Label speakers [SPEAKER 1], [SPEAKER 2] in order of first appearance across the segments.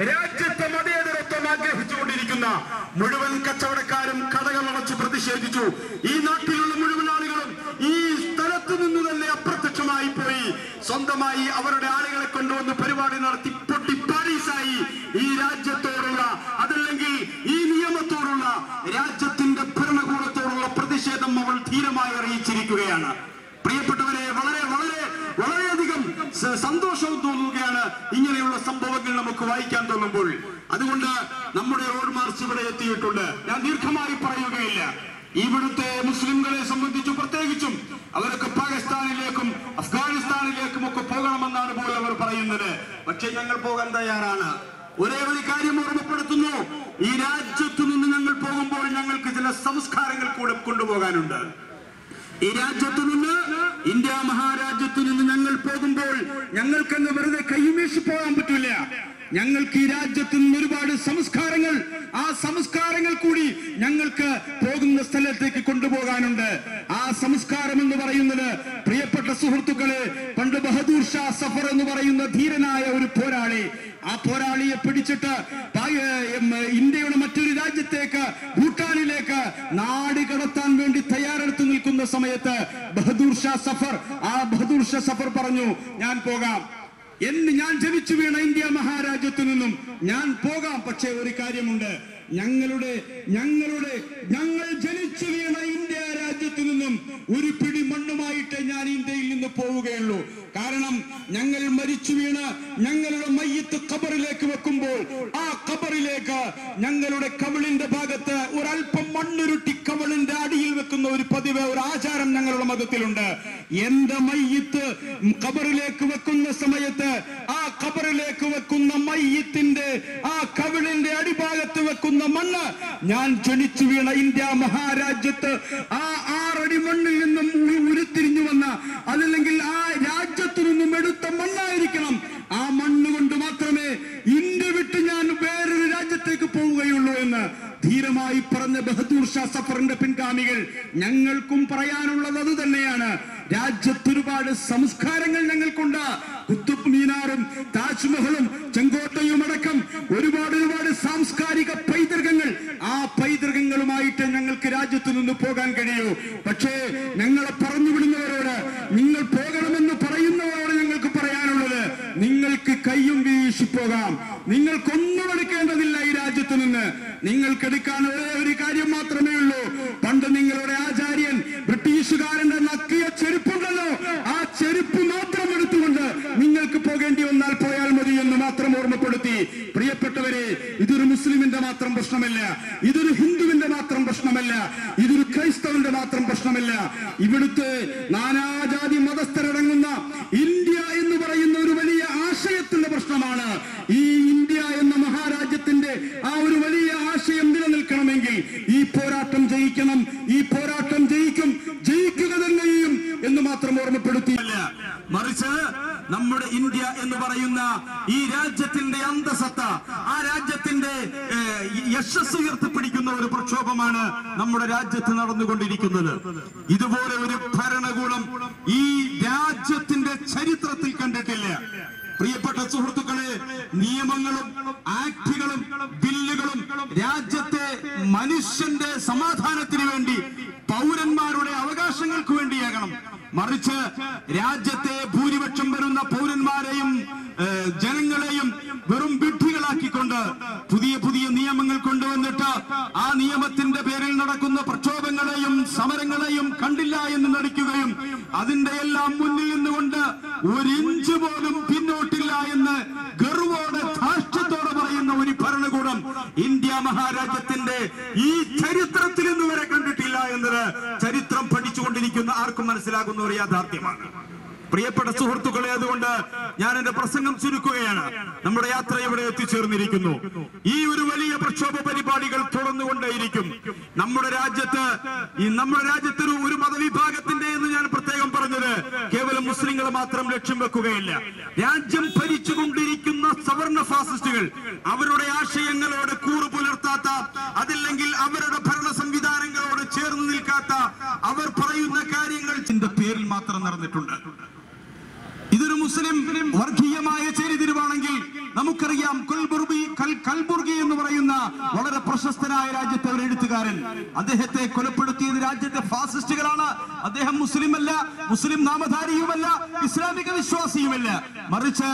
[SPEAKER 1] രാജ്യത്തെ മതേതരത്വം ആഗ്രഹിച്ചുകൊണ്ടിരിക്കുന്ന മുഴുവൻ കച്ചവടക്കാരും കടകൾ അടച്ച് പ്രതിഷേധിച്ചു. ഈ നാട്ടിലുള്ള മുഴുവൻ ആളുകളും ഈ സ്ഥലത്തു നിന്ന് തന്നെ അപ്രത്യക്ഷമായി പോയി. സ്വന്തമായി അവരുടെ ആളുകളെ കൊണ്ടുവന്ന് പരിപാടി നടത്തി പൊട്ടി പാരീസായി ഈ രാജ്യത്തോടുള്ള അതല്ലെങ്കിൽ ഈ നിയമത്തോടുള്ള രാജ്യത്തിന്റെ ഭരണകൂടത്തോടുള്ള പ്രതിഷേധം അവൾ ധീരമായി അറിയിച്ചിരിക്കുകയാണ് പ്രിയപ്പെട്ടവരെ വളരെ വളരെ വളരെയധികം സ- സന്തോഷവും തോന്നുകയാണ് ഇങ്ങനെയുള്ള സംഭവങ്ങൾ നമുക്ക് വായിക്കാൻ തോന്നുമ്പോൾ. അതുകൊണ്ട് നമ്മുടെ റോഡ് മാർച്ച് ഇവിടെ എത്തിയിട്ടുണ്ട്. ഞാൻ ദീർഘമായി പറയുകയില്ല. ഇവിടുത്തെ മുസ്ലിംകളെ സംബന്ധിച്ച് പ്രത്യേകിച്ചും അവരൊക്കെ പാകിസ്ഥാനിലേക്കും അഫ്ഗാനിസ്ഥാനിലേക്കും ഒക്കെ പോകണമെന്നാണ് പോലും അവർ പറയുന്നത്. പക്ഷെ ഞങ്ങൾ പോകാൻ തയ്യാറാണ്. ഒരേ ഒരു കാര്യം ഓർമ്മപ്പെടുത്തുന്നു. ഈ രാജ്യത്തു നിന്ന് ഞങ്ങൾ പോകുമ്പോൾ ഞങ്ങൾക്ക് ചില സംസ്കാരങ്ങൾ കൂടെ കൊണ്ടുപോകാനുണ്ട്. ഈ രാജ്യത്തു നിന്ന് ഇന്ത്യ ഞങ്ങൾ പോകുമ്പോൾ ഞങ്ങൾക്കങ്ങ് വെറുതെ കൈമേശി പോകാൻ പറ്റില്ല. ഞങ്ങൾക്ക് ഈ രാജ്യത്തു നിന്ന് ഒരുപാട് സംസ്കാരങ്ങൾ. ആ സംസ്കാരങ്ങൾ കൂടി ഞങ്ങൾക്ക് പോകുന്ന സ്ഥലത്തേക്ക് കൊണ്ടുപോകാനുണ്ട്. ആ സംസ്കാരം എന്ന് പറയുന്നത് പ്രിയപ്പെട്ട സുഹൃത്തുക്കളെ പണ്ട് ബഹദൂർ ഷാ സഫർ എന്ന് പറയുന്ന ധീരനായ ഒരു പോരാളി. ആ പോരാളിയെ പിടിച്ചിട്ട് ഇന്ത്യയുടെ മറ്റൊരു രാജ്യത്തേക്ക് ഭൂട്ടാനിലേക്ക് നാട് കടത്താൻ വേണ്ടി തയ്യാറെടുത്ത് നിൽക്കുന്ന സമയത്ത് ബഹദൂർ ഷാ സഫർ ആ ബഹദൂർ ഷാ സഫർ പറഞ്ഞു ഞാൻ പോകാം. എന്ന് ഞാൻ ജനിച്ചു വീണ ഇന്ത്യ മഹാരാജ്യത്തു നിന്നും ഞാൻ പോകാം. പക്ഷേ ഒരു കാര്യമുണ്ട്. ഞങ്ങളുടെ ഞങ്ങളുടെ ഞങ്ങൾ ജനിച്ചു വീണ ഇന്ത്യ രാജ്യത്തു നിന്നും ഒരു പിടി മണ്ണുമായിട്ട് ഞാൻ ഇന്ത്യയിൽ നിന്ന് പോവുകയുള്ളൂ. കാരണം ഞങ്ങൾ മരിച്ചു വീണ ഞങ്ങളുടെ മയ്യത്ത് ഖബറിലേക്ക് വെക്കുമ്പോൾ ആ ഖബറിലേക്ക് ഞങ്ങളുടെ കവിളിന്റെ ഒരു പതിവ് ഒരു ആചാരം ഞങ്ങളുടെ മതത്തിലുണ്ട്. എന്റെ മയ്യത്ത് കബറിലേക്ക് വെക്കുന്ന സമയത്ത് ആ കബറിലേക്ക് വെക്കുന്ന മയ്യത്തിന്റെ ആ കവിളിന്റെ അടിഭാഗത്ത് വെക്കുന്ന മണ്ണ് ഞാൻ ജനിച്ചു വീണ ഇന്ത്യ മഹാരാജ്യത്ത് ആ ആറടി മണ്ണിൽ നിന്നും ഉ- ഉരുത്തിരിഞ്ഞു വന്ന അതല്ലെങ്കിൽ ആ രാജ്യത്തു നിന്നും എടുത്ത മണ്ണായിരിക്കണം ആ മണ്ണ് കൊണ്ട് മാത്രമേ ഇന്ത്യ വിട്ട് ഞാൻ വേറൊരു രാജ്യത്തേക്ക് പോവുകയുള്ളൂ എന്ന് ധീരമായി പറഞ്ഞ ബഹദൂർ ഷാ സഫറിന്റെ പിൻഗാമികൾ ഞങ്ങൾക്കും പറയാനുള്ളത് അത് തന്നെയാണ്. രാജ്യത്തൊരുപാട് സംസ്കാരങ്ങൾ ഞങ്ങൾക്കുണ്ട്. കുത്തുബ് മീനാറും താജ്മഹലും ചെങ്കോട്ടയും അടക്കം ഒരുപാട് ഒരുപാട് സാംസ്കാരിക പൈതൃകങ്ങൾ ആ പൈതൃകങ്ങളുമായിട്ട് ഞങ്ങൾക്ക് രാജ്യത്ത് നിന്ന് പോകാൻ കഴിയൂ പക്ഷേ ഞങ്ങളെ പറഞ്ഞു വിടുന്നവരോട് നിങ്ങൾ പോകണമെന്ന് പറയുന്നവരോട് ഞങ്ങൾക്ക് പറയാനുള്ളത് നിങ്ങൾക്ക് കയ്യും വീശി പോകാം നിങ്ങൾക്കൊന്നും എടുക്കേണ്ടതില്ല ഈ രാജ്യത്ത് നിന്ന്. നിങ്ങൾക്ക് എടുക്കാൻ ഒരേ ഒരു കാര്യം മാത്രമേ ഉള്ളൂ. പണ്ട് നിങ്ങളുടെ ആചാര്യൻ ബ്രിട്ടീഷുകാരന്റെ നക്കിയ ചെരുപ്പുണ്ടല്ലോ. ആ ചെരുപ്പ് മാത്രം എടുത്തുകൊണ്ട് നിങ്ങൾക്ക് പോകേണ്ടി വന്നാൽ പോയാൽ മതി എന്ന് മാത്രം ഓർമ്മപ്പെടുത്തി. പ്രിയപ്പെട്ടവരെ ഇതൊരു മുസ്ലിമിന്റെ മാത്രം പ്രശ്നമല്ല. ഇതൊരു ഹിന്ദുവിന്റെ മാത്രം പ്രശ്നമല്ല. ഇതൊരു ക്രൈസ്തവന്റെ മാത്രം പ്രശ്നമല്ല. ഇവിടുത്തെ നാനാജാതി മതസ്ഥരടങ്ങുന്ന ഇന്ത്യ എന്ന് പറയുന്ന ഒരു വലിയ ആശയത്തിന്റെ പ്രശ്നമാണ് ഈ ഇന്ത്യ എന്ന മഹാരാജ്യത്തിന്റെ ആ ഒരു വലിയ ആശയം നിലനിൽക്കണമെങ്കിൽ ഈ പോരാട്ടം ജയിക്കണം ഈ പോരാട്ടം ജയിക്കും ജയിക്കുക തന്നെയും എന്ന് മാത്രം ഓർമ്മപ്പെടുത്തിയില്ല മറിച്ച് നമ്മുടെ ഇന്ത്യ എന്ന് പറയുന്ന ഈ രാജ്യത്തിന്റെ അന്തസത്ത ആ രാജ്യത്തിന്റെ യശസ് ഉയർത്തിപ്പിടിക്കുന്ന ഒരു പ്രക്ഷോഭമാണ് നമ്മുടെ രാജ്യത്ത് നടന്നുകൊണ്ടിരിക്കുന്നത്. ഇതുപോലെ ഒരു ഭരണകൂടം ഈ രാജ്യത്തിന്റെ ചരിത്രത്തിൽ കണ്ടിട്ടില്ല. പ്രിയപ്പെട്ട സുഹൃത്തുക്കളെ നിയമങ്ങളും ആക്ടുകളും ബില്ലുകളും രാജ്യത്തെ മനുഷ്യന്റെ സമാധാനത്തിന് വേണ്ടി പൗരന്മാരുടെ അവകാശങ്ങൾക്ക് വേണ്ടിയാകണം. മറിച്ച് രാജ്യത്തെ പുതിയ പുതിയ നിയമങ്ങൾ കൊണ്ടുവന്നിട്ട് ആ നിയമത്തിന്റെ പേരിൽ നടക്കുന്ന പ്രക്ഷോഭങ്ങളെയും സമരങ്ങളെയും കണ്ടില്ല എന്ന് നടിക്കുകയും അതിന്റെ എല്ലാം മുന്നിൽ നിന്നുകൊണ്ട് ഒരു ഇഞ്ച് പോലും പിന്നോട്ടില്ല എന്ന് ഗർവോടെ ധാർഷ്ട്യത്തോടെ പറയുന്ന ഒരു ഭരണകൂടം ഇന്ത്യ മഹാരാജ്യത്തിന്റെ ഈ ചരിത്രത്തിൽ ഇന്നുവരെ കണ്ടിട്ടില്ല എന്നത് ചരിത്രം പഠിച്ചുകൊണ്ടിരിക്കുന്ന ആർക്കും മനസ്സിലാകുന്ന ഒരു യാഥാർത്ഥ്യമാണ്. പ്രിയപ്പെട്ട സുഹൃത്തുക്കളെ അതുകൊണ്ട് ഞാൻ എന്റെ പ്രസംഗം ചുരുക്കുകയാണ്. നമ്മുടെ യാത്ര ഇവിടെ എത്തിച്ചേർന്നിരിക്കുന്നു. ഈ ഒരു വലിയ പ്രക്ഷോഭ പരിപാടികൾ തുടർന്നുകൊണ്ടേയിരിക്കും. നമ്മുടെ രാജ്യത്ത് ഈ നമ്മുടെ രാജ്യത്ത് ഒരു മതവിഭാഗത്തിന്റെ എന്ന് ഞാൻ പ്രത്യേകം പറഞ്ഞത് കേവലം മുസ്ലിങ്ങൾ മാത്രം ലക്ഷ്യം വെക്കുകയില്ല. രാജ്യം ഭരിച്ചുകൊണ്ടിരിക്കുന്ന സവർണ ഫാസിസ്റ്റുകൾ അവരുടെ ആശയങ്ങളോട് കൂറു പുലർത്താത്ത അതില്ലെങ്കിൽ അവരുടെ ഭരണ സംവിധാനങ്ങളോട് ചേർന്ന് നിൽക്കാത്ത അവർ പറയുന്ന കാര്യങ്ങൾ പേരിൽ മാത്രം നടന്നിട്ടുണ്ട്. മുസ്ലിം വർഗീയമായ ചേരിതിരിവാണെങ്കിൽ നമുക്കറിയാം കൽബുർബി കൽ കൽബുർഗി എന്ന് പറയുന്ന വളരെ പ്രശസ്തനായ രാജ്യത്തെ ഒരു എഴുത്തുകാരൻ. അദ്ദേഹത്തെ കൊലപ്പെടുത്തിയത് രാജ്യത്തെ ഫാസിസ്റ്റുകളാണ്. അദ്ദേഹം മുസ്ലിം അല്ല മുസ്ലിം നാമധാരിയുമല്ല ഇസ്ലാമിക വിശ്വാസിയുമല്ല. മറിച്ച്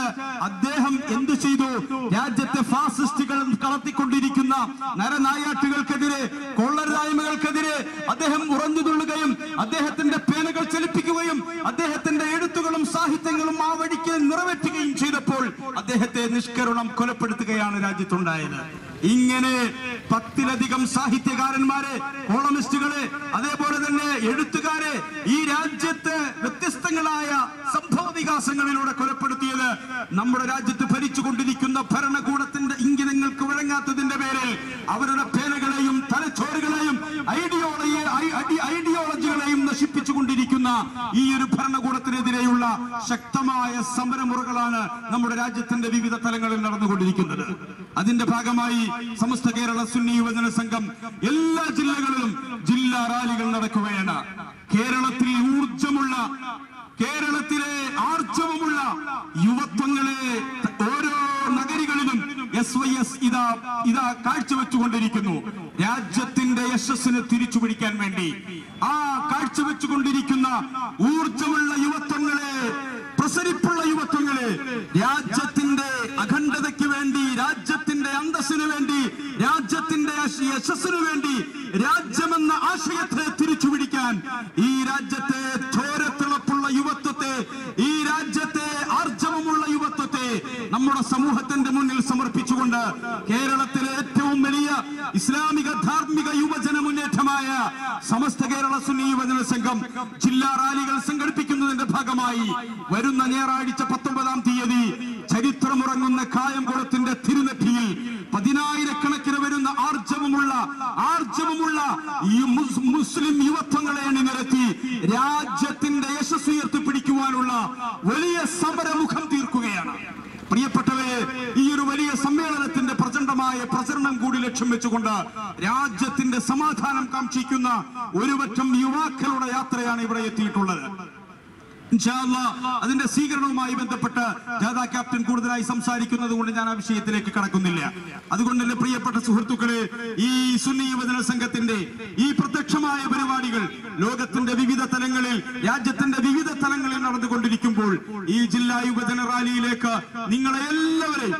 [SPEAKER 1] അദ്ദേഹം എന്തു ചെയ്തു? രാജ്യത്തെ ഫാസിസ്റ്റുകൾ കളത്തിക്കൊണ്ടിരിക്കുന്ന നരനായാട്ടുകൾക്കെതിരെ കൊള്ളരായ്മകൾക്കെതിരെ അദ്ദേഹം ഉറഞ്ഞു തുള്ളുകയും അദ്ദേഹത്തിന്റെ പേനകൾ ചലിപ്പിക്കുകയും എഴുത്തുകളും സാഹിത്യങ്ങളും ആ വഴിക്ക് നിറവേറ്റുകയും ചെയ്തപ്പോൾ അദ്ദേഹത്തെ നിഷ്കരുണം കൊലപ്പെടുത്തുകയാണ് രാജ്യത്തുണ്ടായത്. ഇങ്ങനെ പത്തിലധികം സാഹിത്യകാരന്മാരെ കോളമിസ്റ്റുകളെ അതേപോലെ തന്നെ എഴുത്തുകാരെ ഈ രാജ്യത്തെ വ്യത്യസ്തങ്ങളായ സംഭവ വികാസങ്ങളിലൂടെ കൊലപ്പെടുത്തിയത് നമ്മുടെ രാജ്യത്ത് ഭരിച്ചുകൊണ്ടിരിക്കുന്ന ഭരണകൂടത്തിന്റെ ഇംഗിതങ്ങൾക്ക് വഴങ്ങാത്തതിന്റെ പേരിൽ അവരുടെ പേനകളെയും തലച്ചോറുകളെയും ഐഡിയോളജി നശിപ്പിച്ചുകൊണ്ടിരിക്കുന്ന ഈ ഒരു ഭരണകൂടത്തിനെതിരെയുള്ള ശക്തമായ സമരമുറകളാണ് നമ്മുടെ രാജ്യത്തിന്റെ വിവിധ തലങ്ങളിൽ നടന്നുകൊണ്ടിരിക്കുന്നത്. അതിന്റെ ഭാഗമായി സമസ്ത കേരള സുന്നി യുവജന സംഘം എല്ലാ ജില്ലകളിലും ജില്ലാ റാലികൾ നടക്കുകയാണ് കേരളത്തിൽ ഊർജമുള്ള കേരളത്തിലെ ആർജവമുള്ള യുവത്വങ്ങളെ ഓരോ നഗരികളിലും എസ് വൈ എസ് ഇതാ ഇതാ കാഴ്ചവെച്ചുകൊണ്ടിരിക്കുന്നു രാജ്യത്തിന്റെ യശസ്സിനെ തിരിച്ചു പിടിക്കാൻ ആ കാഴ്ചവെച്ചുകൊണ്ടിരിക്കുന്ന ഊർജമുള്ള യുവത്വങ്ങളെ പ്രസരിപ്പുള്ള യുവത്വങ്ങളെ രാജ്യത്തിന്റെ അഖണ്ഡതയ്ക്ക് വേണ്ടി രാജ്യത്തിന്റെ അന്തസ്സിന് വേണ്ടി രാജ്യത്തിന്റെ യശ- യശസ്സിനു വേണ്ടി രാജ്യമെന്ന ആശയത്തെ തിരിച്ചു പിടിക്കാൻ ഈ രാജ്യത്തെ ചോരത്തിളപ്പുള്ള യുവത്വത്തെ ഈ രാജ്യത്തെ ആർജവമുള്ള യുവത്വത്തെ നമ്മുടെ സമൂഹത്തിന്റെ മുന്നിൽ സമർപ്പിച്ചുകൊണ്ട് കേരളത്തിലെ ഏറ്റവും വലിയ ഇസ്ലാമിക ധാർമ്മിക യുവജന മുന്നേറ്റമായ സമസ്ത കേരള സുന്നി യുവജന സംഘം ജില്ലാ റാലികൾ സംഘടിപ്പിക്കുന്നതിന്റെ ഭാഗമായി വരുന്ന ഞായറാഴ്ച പത്തൊമ്പതാം തീയതി ചരിത്രമുറങ്ങുന്ന കായംകുളത്തിന്റെ തിരുനെറ്റിയിൽ പതിനായിരക്കണക്കിന് വരുന്ന ആർജവമുള്ള ആർജവമുള്ള ഈ മുസ്ലിം യുവത്വങ്ങളെ അണിനിരത്തി രാജ്യത്തിന്റെ യശസ് ഉയർത്തിപ്പിടിക്കുവാനുള്ള വലിയ സമരമുഖം തീർക്കുകയാണ് പ്രിയപ്പെട്ടവരെ ഈ ഒരു വലിയ സമ്മേളനത്തിന്റെ പ്രചണ്ഡമായ പ്രചരണം കൂടി ലക്ഷ്യം വെച്ചുകൊണ്ട് രാജ്യത്തിന്റെ സമാധാനം കാക്ഷിക്കുന്ന ഒരുപറ്റം യുവാക്കളുടെ യാത്രയാണ് ഇവിടെ എത്തിയിട്ടുള്ളത്. അതിന്റെ സ്വീകരണവുമായി ബന്ധപ്പെട്ട് ജാഥ ക്യാപ്റ്റൻ കൂടുതലായി സംസാരിക്കുന്നത് കൊണ്ട് ഞാൻ ആ വിഷയത്തിലേക്ക് കടക്കുന്നില്ല. അതുകൊണ്ട് എന്റെ പ്രിയപ്പെട്ട സുഹൃത്തുക്കളെ ഈ സുന്നി യുവജന സംഘത്തിന്റെ ഈ പ്രത്യക്ഷമായ പരിപാടികൾ ലോകത്തിന്റെ വിവിധ തലങ്ങളിൽ രാജ്യത്തിന്റെ വിവിധ തലങ്ങളിൽ നടന്നുകൊണ്ടിരിക്കുമ്പോൾ ഈ ജില്ലാ യുവജന റാലിയിലേക്ക് നിങ്ങളെ എല്ലാവരെയും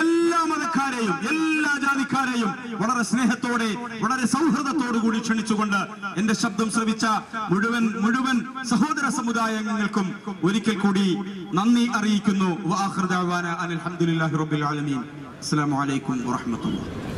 [SPEAKER 1] എല്ലാ മതക്കാരെയും എല്ലാ ജാതിക്കാരെയും വളരെ സ്നേഹത്തോടെ വളരെ സൗഹൃദത്തോടു കൂടി ക്ഷണിച്ചുകൊണ്ട് എന്റെ ശബ്ദം ശ്രവിച്ച മുഴുവൻ മുഴുവൻ സഹോദര സമുദായങ്ങൾക്കും ഒരിക്കൽ കൂടി നന്ദി അറിയിക്കുന്നു വാഹൃദാന അലഹമുല്ലാഹി റബ്ബിൽ ആലമീൻ അസ്സലാമു അലൈക്കും വറഹ്മത്തുള്ളാഹി